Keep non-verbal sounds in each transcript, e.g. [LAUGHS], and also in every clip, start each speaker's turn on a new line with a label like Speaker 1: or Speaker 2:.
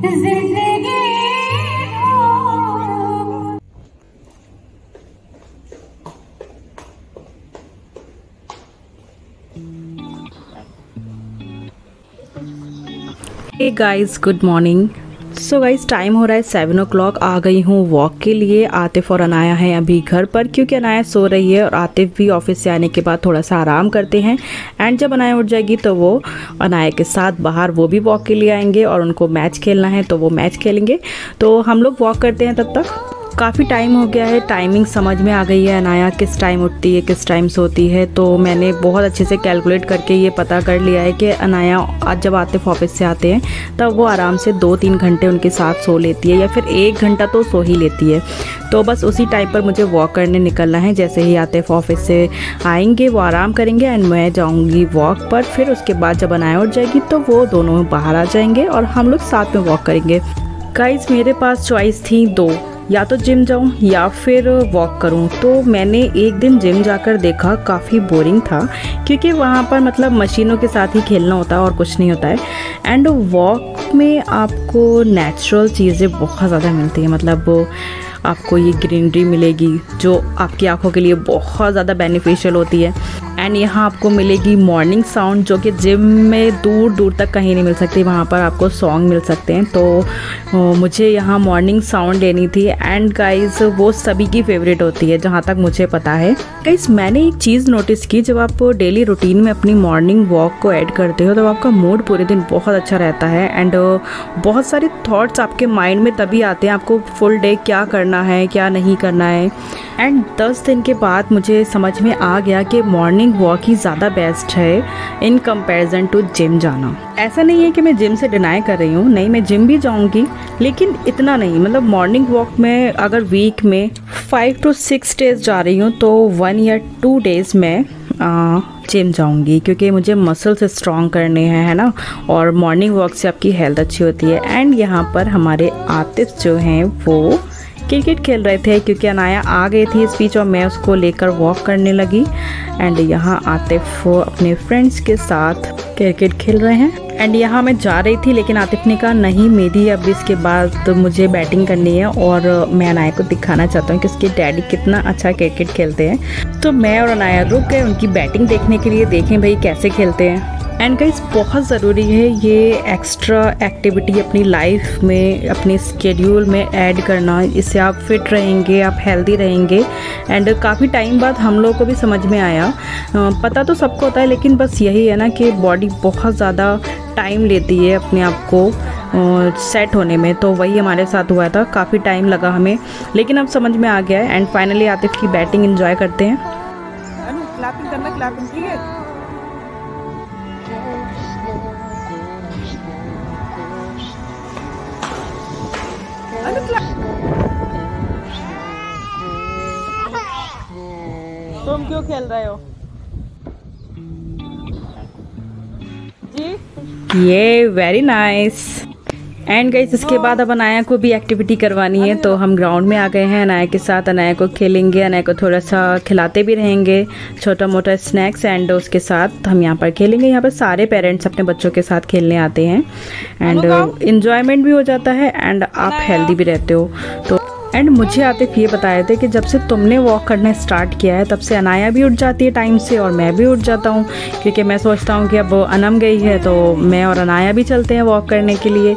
Speaker 1: hey guys good morning. So guys time हो रहा है सेवन ओ क्लॉक आ गई हूँ वॉक के लिए। आतिफ और अनाया है अभी घर पर, क्योंकि अनाया सो रही है और आतिफ भी ऑफ़िस से आने के बाद थोड़ा सा आराम करते हैं। एंड जब अनाया उठ जाएगी तो वो अनाया के साथ बाहर, वो भी वॉक के लिए आएँगे और उनको मैच खेलना है तो वो मैच खेलेंगे। तो हम लोग वॉक करते हैं तब तक। काफ़ी टाइम हो गया है। टाइमिंग समझ में आ गई है अनाया, किस टाइम उठती है, किस टाइम सोती है। तो मैंने बहुत अच्छे से कैलकुलेट करके ये पता कर लिया है कि अनाया आज जब आते ऑफ़िस से आते हैं, तब वो आराम से दो तीन घंटे उनके साथ सो लेती है या फिर एक घंटा तो सो ही लेती है। तो बस उसी टाइम पर मुझे वॉक करने निकलना है। जैसे ही आते ऑफ़िस से आएँगे, वो आराम करेंगे एंड मैं जाऊँगी वॉक पर। फिर उसके बाद जब अनाया उठ जाएगी तो वो दोनों बाहर आ जाएँगे और हम लोग साथ में वॉक करेंगे। गाइज़ मेरे पास चॉइस थी दो। या तो जिम जाऊँ या फिर वॉक करूँ। तो मैंने एक दिन जिम जाकर देखा, काफ़ी बोरिंग था, क्योंकि वहाँ पर मतलब मशीनों के साथ ही खेलना होता है और कुछ नहीं होता है। एंड वॉक में आपको नेचुरल चीज़ें बहुत ज़्यादा मिलती हैं। मतलब आपको ये ग्रीनरी मिलेगी, जो आपकी आँखों के लिए बहुत ज़्यादा बेनिफिशियल होती है। एंड यहाँ आपको मिलेगी मॉर्निंग साउंड जो कि जिम में दूर दूर तक कहीं नहीं मिल सकती, वहाँ पर आपको सॉन्ग मिल सकते हैं। तो मुझे यहाँ मॉर्निंग साउंड लेनी थी। एंड गाइज़ वो सभी की फेवरेट होती है, जहाँ तक मुझे पता है। गाइज़ मैंने एक चीज़ नोटिस की, जब आप डेली रूटीन में अपनी मॉर्निंग वॉक को ऐड करते हो तो आपका मूड पूरे दिन बहुत अच्छा रहता है। एंड बहुत सारे थाट्स आपके माइंड में तभी आते हैं, आपको फुल डे क्या करना है, क्या नहीं करना है। एंड दस दिन के बाद मुझे समझ में आ गया कि मॉर्निंग वॉक ही ज़्यादा बेस्ट है इन कंपैरिजन टू जिम जाना। ऐसा नहीं है कि मैं जिम से डिनाई कर रही हूँ, नहीं, मैं जिम भी जाऊँगी, लेकिन इतना नहीं। मतलब मॉर्निंग वॉक में अगर वीक में फाइव टू सिक्स डेज़ जा रही हूँ तो वन या टू डेज़ में जिम जाऊँगी, क्योंकि मुझे मसल्स स्ट्रॉन्ग करने हैं, है ना? और मॉर्निंग वॉक से आपकी हेल्थ अच्छी होती है। एंड यहाँ पर हमारे आतिफ जो हैं, वो क्रिकेट खेल रहे थे क्योंकि अनाया आ गई थी इस बीच और मैं उसको लेकर वॉक करने लगी। एंड यहाँ आतिफ अपने फ्रेंड्स के साथ क्रिकेट खेल रहे हैं। एंड यहाँ मैं जा रही थी लेकिन आतिफ ने कहा, नहीं, मेरी अब इसके बाद तो मुझे बैटिंग करनी है और मैं अनाया को दिखाना चाहता हूँ कि उसके डैडी कितना अच्छा क्रिकेट खेलते हैं। तो मैं और अनाया रुक गए, उनकी बैटिंग देखने के लिए देखें भाई कैसे खेलते हैं। एंड गाइज़ बहुत ज़रूरी है ये एक्स्ट्रा एक्टिविटी अपनी लाइफ में, अपने स्केड्यूल में ऐड करना। इससे आप फिट रहेंगे, आप हेल्दी रहेंगे। एंड काफ़ी टाइम बाद हम लोग को भी समझ में आया। पता तो सबको होता है, लेकिन बस यही है ना कि बॉडी बहुत ज़्यादा टाइम लेती है अपने आप को सेट होने में। तो वही हमारे साथ हुआ था, काफ़ी टाइम लगा हमें। लेकिन अब समझ में आ गया है। एंड फाइनली आतिफ की बैटिंग इन्जॉय करते हैं। करना ठीक है? क्यों खेल रहे हो? जी? ये वेरी नाइस एंड गई इसके बाद अब अनाया को भी एक्टिविटी करवानी है तो हम ग्राउंड में आ गए हैं। अनाया के साथ अनाया को खेलेंगे अनाया को थोड़ा सा खिलाते भी रहेंगे छोटा मोटा स्नैक्स एंड उसके साथ हम यहाँ पर खेलेंगे। यहाँ पर सारे पेरेंट्स अपने बच्चों के साथ खेलने आते हैं। एंड इन्जॉयमेंट भी हो जाता है एंड आप हेल्दी भी रहते हो। तो एंड मुझे आतिफ ये बताए थे कि जब से तुमने वॉक करना स्टार्ट किया है, तब से अनाया भी उठ जाती है टाइम से और मैं भी उठ जाता हूँ। क्योंकि मैं सोचता हूँ कि अब अनम गई है तो मैं और अनाया भी चलते हैं वॉक करने के लिए।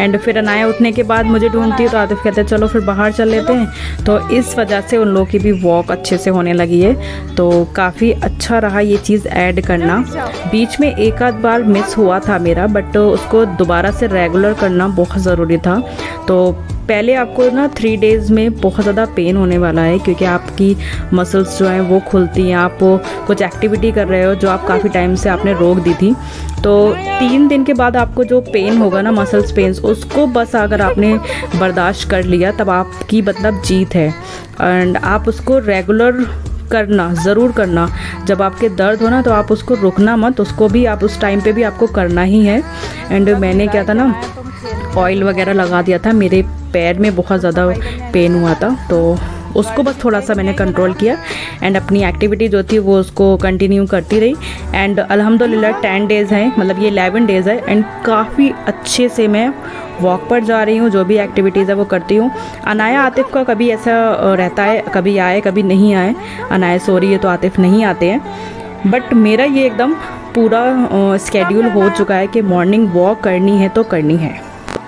Speaker 1: एंड फिर अनाया उठने के बाद मुझे ढूंढती है तो आतिफ कहते हैं, चलो फिर बाहर चल लेते हैं। तो इस वजह से उन लोगों की भी वॉक अच्छे से होने लगी है। तो काफ़ी अच्छा रहा ये चीज़ ऐड करना। बीच में एक आध बार मिस हुआ था मेरा बट उसको दोबारा से रेगुलर करना बहुत ज़रूरी था। तो पहले आपको ना थ्री डेज़ में बहुत ज़्यादा पेन होने वाला है, क्योंकि आपकी मसल्स जो हैं वो खुलती हैं, आप कुछ एक्टिविटी कर रहे हो जो आप काफ़ी टाइम से आपने रोक दी थी। तो तीन दिन के बाद आपको जो पेन होगा ना मसल्स पेन्स उसको बस अगर आपने बर्दाश्त कर लिया, तब आपकी मतलब जीत है। एंड आप उसको रेगुलर करना, ज़रूर करना। जब आपके दर्द हो ना तो आप उसको रुकना मत, उसको भी आप उस टाइम पे भी आपको करना ही है। एंड मैंने क्या था ना ऑयल वगैरह लगा दिया था। मेरे पैर में बहुत ज़्यादा पेन हुआ था तो उसको बस थोड़ा सा मैंने कंट्रोल किया एंड अपनी एक्टिविटी जो थी वो उसको कंटिन्यू करती रही। एंड अल्हम्दुलिल्लाह टेन डेज़ हैं मतलब ये एलेवन डेज़ है एंड काफ़ी अच्छे से मैं वॉक पर जा रही हूँ, जो भी एक्टिविटीज़ है वो करती हूँ। अनाया आतिफ का कभी ऐसा रहता है, कभी आए, कभी नहीं आए। अनाया सो रही है तो आतिफ नहीं आते हैं। बट मेरा ये एकदम पूरा स्केड्यूल हो चुका है कि मॉर्निंग वॉक करनी है तो करनी है।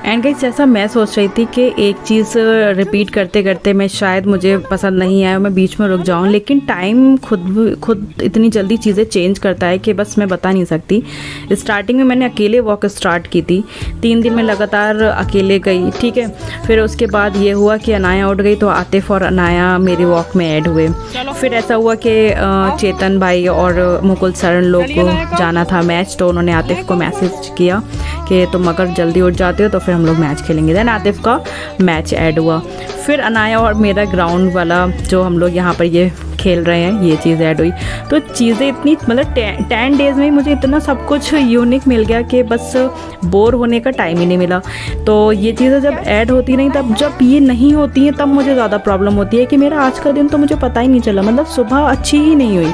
Speaker 1: एंड गाइस जैसा मैं सोच रही थी कि एक चीज़ रिपीट करते करते मैं शायद मुझे पसंद नहीं आया मैं बीच में रुक जाऊँ लेकिन टाइम खुद खुद इतनी जल्दी चीज़ें चेंज करता है कि बस मैं बता नहीं सकती। स्टार्टिंग में मैंने अकेले वॉक स्टार्ट की थी। तीन दिन में लगातार अकेले गई ठीक है? फिर उसके बाद ये हुआ कि अनाया उठ गई तो आतिफ और अनाया मेरे वॉक में ऐड हुए। फिर ऐसा हुआ कि चेतन भाई और मुकुल सरन लोग को जाना था मैच तो उन्होंने आतिफ को मैसेज किया कि तुम अगर जल्दी उठ जाते हो तो फिर हम लोग मैच खेलेंगे। देन आतिफ का मैच ऐड हुआ। फिर अनाया और मेरा ग्राउंड वाला जो हम लोग यहाँ पर ये खेल रहे हैं, ये चीज़ ऐड हुई। तो चीज़ें इतनी मतलब टेन डेज़ में मुझे इतना सब कुछ यूनिक मिल गया कि बस बोर होने का टाइम ही नहीं मिला। तो ये चीज़ें जब ऐड होती नहीं तब जब ये नहीं होती हैं, तब मुझे ज़्यादा प्रॉब्लम होती है कि मेरा आज का दिन तो मुझे पता ही नहीं चला। मतलब सुबह अच्छी ही नहीं हुई।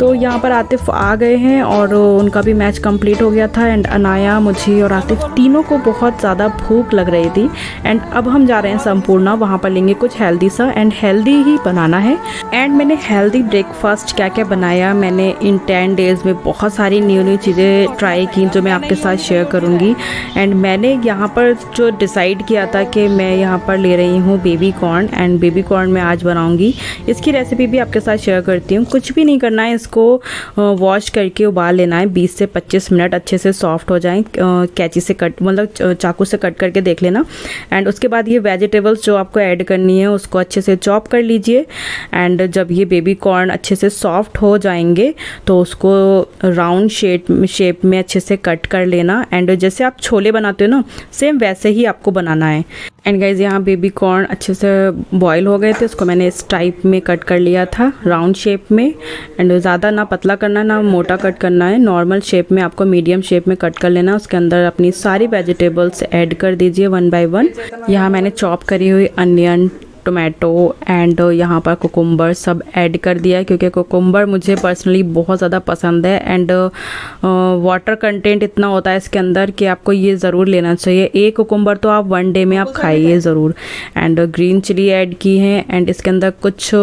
Speaker 1: तो यहाँ पर आतिफ आ गए हैं और उनका भी मैच कंप्लीट हो गया था एंड अनाया, मुझे और आतिफ तीनों को बहुत ज़्यादा भूख लग रही थी। एंड अब हम जा रहे हैं संपूर्णा, वहाँ पर लेंगे कुछ हेल्दी सा एंड हेल्दी ही बनाना है। एंड मैंने हेल्दी ब्रेकफास्ट क्या क्या बनाया, मैंने इन टेन डेज़ में बहुत सारी न्यू न्यू चीज़ें ट्राई की जो मैं आपके साथ शेयर करूँगी। एंड मैंने यहाँ पर जो डिसाइड किया था कि मैं यहाँ पर ले रही हूँ baby corn and baby corn मैं आज बनाऊँगी। इसकी रेसिपी भी आपके साथ शेयर करती हूँ। कुछ भी नहीं करना है इसको वॉश करके उबाल लेना है। 20 से 25 मिनट अच्छे से सॉफ्ट हो जाएँ कैची से कट मतलब चाकू से कट करके देख लेना। एंड उसके बाद ये वेजिटेबल्स जो आपको ऐड करनी है, उसको अच्छे से चॉप कर लीजिए। एंड जब ये बेबी कॉर्न अच्छे से सॉफ्ट हो जाएँगे तो उसको राउंड शेप शेप में अच्छे से कट कर लेना। एंड जैसे आप छोले बनाते हो ना सेम वैसे ही आपको बनाना है। एंड गाइज़ यहाँ बेबी कॉर्न अच्छे से बॉयल हो गए थे। उसको मैंने इस टाइप में कट कर लिया था राउंड शेप में। एंड ज़्यादा ना पतला करना, ना मोटा कट करना है। नॉर्मल शेप में आपको मीडियम शेप में कट कर लेना। उसके अंदर अपनी सारी वेजिटेबल्स ऐड कर दीजिए वन बाय वन यहाँ मैंने चॉप करी हुई अनियन टोमेटो एंड यहाँ पर कोकुम्बर सब ऐड कर दिया क्योंकि कोकुम्बर मुझे पर्सनली बहुत ज़्यादा पसंद है एंड वाटर कंटेंट इतना होता है इसके अंदर कि आपको ये ज़रूर लेना चाहिए। एक कोकुम्बर तो आप वन डे में आप खाइए ज़रूर। एंड ग्रीन चिली ऐड की है एंड इसके अंदर कुछ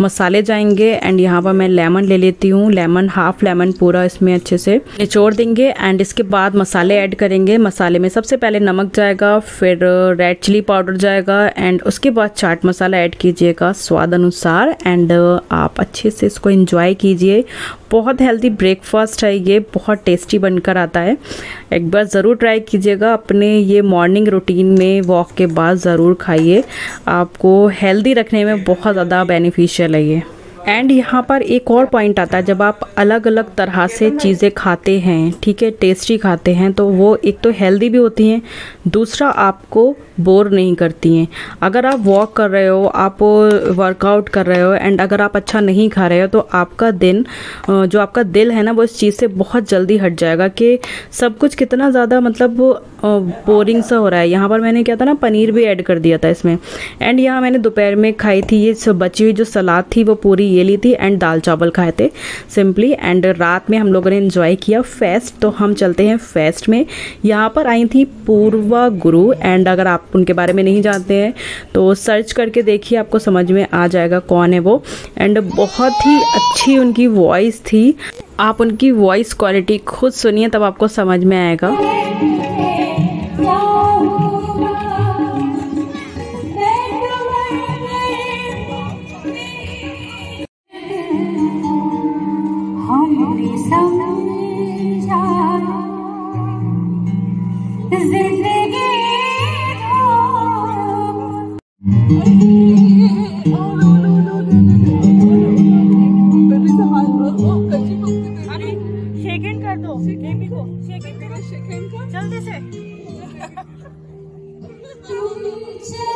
Speaker 1: मसाले जाएँगे एंड यहाँ पर मैं लेमन ले लेती हूँ। लेमन हाफ़ लेमन पूरा इसमें अच्छे से निचोड़ देंगे एंड इसके बाद मसाले ऐड करेंगे। मसाले में सबसे पहले नमक जाएगा फिर रेड चिली पाउडर जाएगा एंड उसके बाद चाट मसाला ऐड कीजिएगा स्वाद अनुसार एंड uh, आप अच्छे से इसको इन्जॉय कीजिए। बहुत हेल्दी ब्रेकफास्ट है ये बहुत टेस्टी बनकर आता है। एक बार ज़रूर ट्राई कीजिएगा अपने ये मॉर्निंग रूटीन में वॉक के बाद ज़रूर खाइए। आपको हेल्दी रखने में बहुत ज़्यादा बेनिफिशियल है ये। एंड यहाँ पर एक और पॉइंट आता है, जब आप अलग अलग तरह से चीज़ें खाते हैं, ठीक है टेस्टी खाते हैं तो वो एक तो हेल्दी भी होती हैं, दूसरा आपको बोर नहीं करती हैं। अगर आप वॉक कर रहे हो, आप वर्कआउट कर रहे हो एंड अगर आप अच्छा नहीं खा रहे हो तो आपका दिन जो आपका दिल है ना, वो इस चीज़ से बहुत जल्दी हट जाएगा कि सब कुछ कितना ज़्यादा मतलब बोरिंग सा हो रहा है। यहाँ पर मैंने क्या था ना, पनीर भी ऐड कर दिया था इसमें। एंड यहाँ मैंने दोपहर में खाई थी, ये बची हुई जो सलाद थी, वो पूरी ये ली थी एंड दाल चावल खाए थे सिंपली एंड रात में हम लोगों ने इन्जॉय किया फेस्ट तो हम चलते हैं फेस्ट में। यहाँ पर आई थी पूर्वा गुरु एंड अगर आप उनके बारे में नहीं जानते हैं तो सर्च करके देखिए, आपको समझ में आ जाएगा कौन है वो। एंड बहुत ही अच्छी उनकी वॉइस थी। आप उनकी वॉइस क्वालिटी खुद सुनिए, तब आपको समझ में आएगा। picture.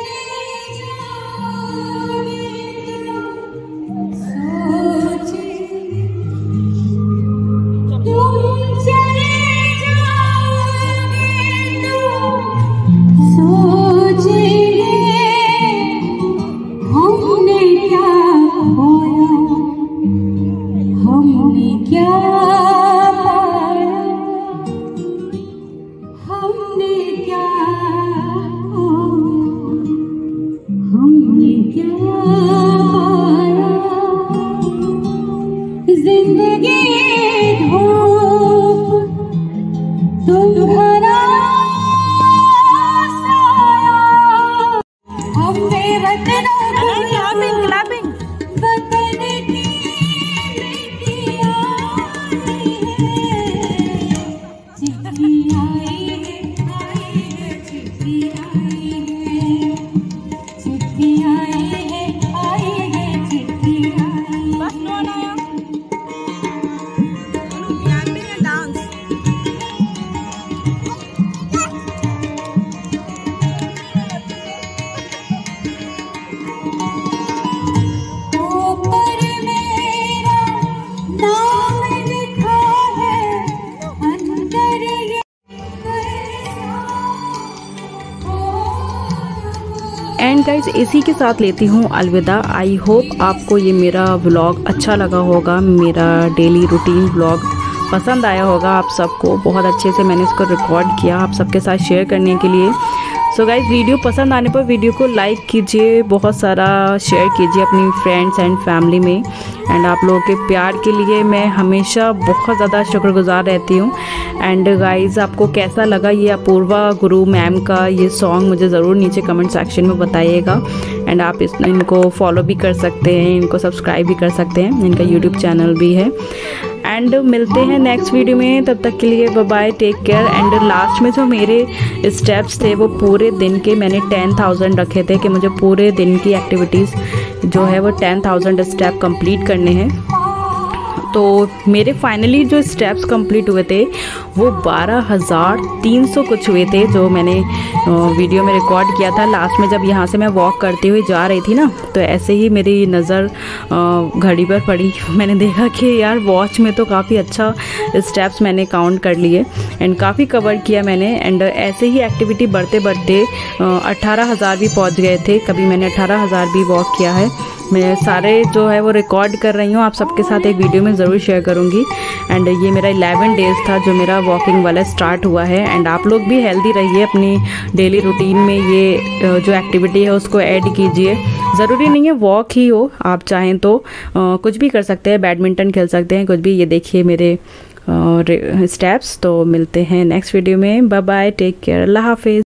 Speaker 1: let me know. Guys इसी के साथ लेती हूँ अलविदा। आई होप आपको ये मेरा ब्लॉग अच्छा लगा होगा, मेरा डेली रूटीन ब्लॉग पसंद आया होगा आप सबको। बहुत अच्छे से मैंने इसको रिकॉर्ड किया आप सबके साथ शेयर करने के लिए। सो गाइज़ वीडियो पसंद आने पर वीडियो को लाइक कीजिए, बहुत सारा शेयर कीजिए अपनी फ्रेंड्स एंड फैमिली में। एंड आप लोगों के प्यार के लिए मैं हमेशा बहुत ज़्यादा शुक्रगुजार रहती हूँ। एंड गाइज़ आपको कैसा लगा ये अपूर्वा गुरु मैम का ये सॉन्ग मुझे ज़रूर नीचे कमेंट सेक्शन में बताइएगा। एंड आप इस इनको फॉलो भी कर सकते हैं, इनको सब्सक्राइब भी कर सकते हैं। इनका यूट्यूब चैनल भी है। एंड मिलते हैं नेक्स्ट वीडियो में। तब तक के लिए bye take care and last में जो मेरे स्टेप्स थे, वो पूरे दिन के मैंने टेन थाउज़ेंड रखे थे कि मुझे पूरे दिन की एक्टिविटीज़ जो है वो टेन थाउज़ेंड स्टेप कंप्लीट करने हैं। तो मेरे फाइनली जो स्टेप्स कंप्लीट हुए थे, वो बारह हज़ार तीन सौ कुछ हुए थे जो मैंने वीडियो में रिकॉर्ड किया था। लास्ट में जब यहाँ से मैं वॉक करते हुए जा रही थी ना तो ऐसे ही मेरी नज़र घड़ी पर पड़ी। [LAUGHS] मैंने देखा कि यार वॉच में तो काफ़ी अच्छा स्टेप्स मैंने काउंट कर लिए एंड काफ़ी कवर किया मैंने एंड ऐसे ही एक्टिविटी बढ़ते बढ़ते अट्ठारह हज़ार भी पहुँच गए थे। कभी मैंने अट्ठारह हज़ार भी वॉक किया है। मैं सारे जो है वो रिकॉर्ड कर रही हूँ। आप सबके साथ एक वीडियो में ज़रूर शेयर करूँगी। एंड ये मेरा 11 डेज़ था जो मेरा वॉकिंग वाला स्टार्ट हुआ है। एंड आप लोग भी हेल्दी रहिए अपनी डेली रूटीन में। ये जो एक्टिविटी है उसको ऐड कीजिए। ज़रूरी नहीं है वॉक ही हो, आप चाहें तो कुछ भी कर सकते हैं बैडमिंटन खेल सकते हैं, कुछ भी। ये देखिए मेरे स्टेप्स तो मिलते हैं नेक्स्ट वीडियो में। बाय बाय टेक केयर अल्लाह हाफिज़।